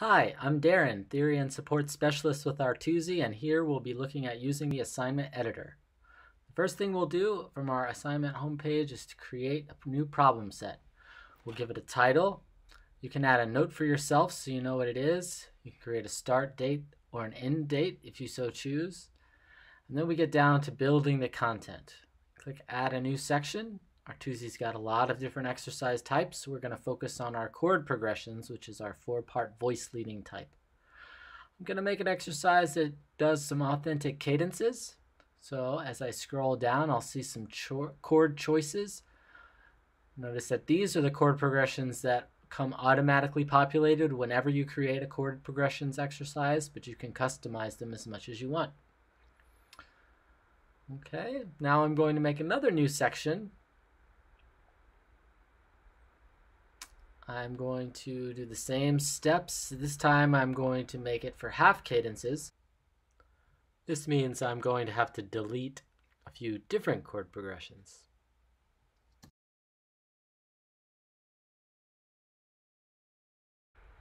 Hi, I'm Darren, Theory and Support Specialist with Artusi, and here we'll be looking at using the assignment editor. The first thing we'll do from our assignment homepage is to create a new problem set. We'll give it a title. You can add a note for yourself so you know what it is. You can create a start date or an end date if you so choose. And then we get down to building the content. Click Add a new section Artusi's got a lot of different exercise types. We're going to focus on our chord progressions, which is our four-part voice leading type. I'm going to make an exercise that does some authentic cadences. So as I scroll down, I'll see some cho chord choices. Notice that these are the chord progressions that come automatically populated whenever you create a chord progressions exercise, but you can customize them as much as you want. Okay, now I'm going to make another new section I'm going to do the same steps. This time I'm going to make it for half cadences. This means I'm going to have to delete a few different chord progressions.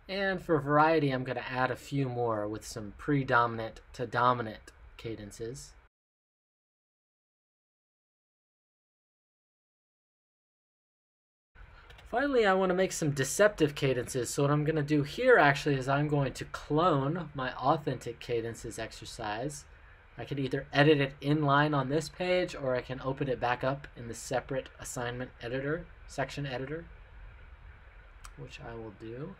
And for variety, I'm going to add a few more with some predominant to dominant cadences. Finally, I want to make some deceptive cadences. So what I'm going to do here actually is I'm going to clone my authentic cadences exercise. I can either edit it inline on this page or I can open it back up in the separate assignment editor, section editor, which I will do.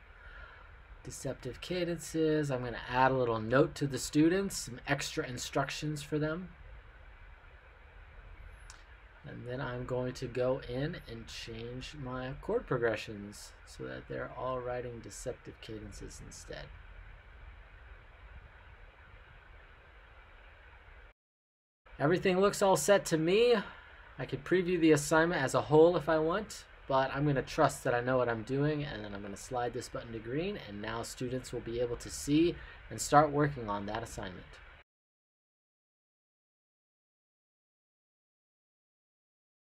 Deceptive cadences, I'm going to add a little note to the students, some extra instructions for them. And then I'm going to go in and change my chord progressions so that they're all writing deceptive cadences instead. Everything looks all set to me. I could preview the assignment as a whole if I want, but I'm going to trust that I know what I'm doing and then I'm going to slide this button to green and now students will be able to see and start working on that assignment.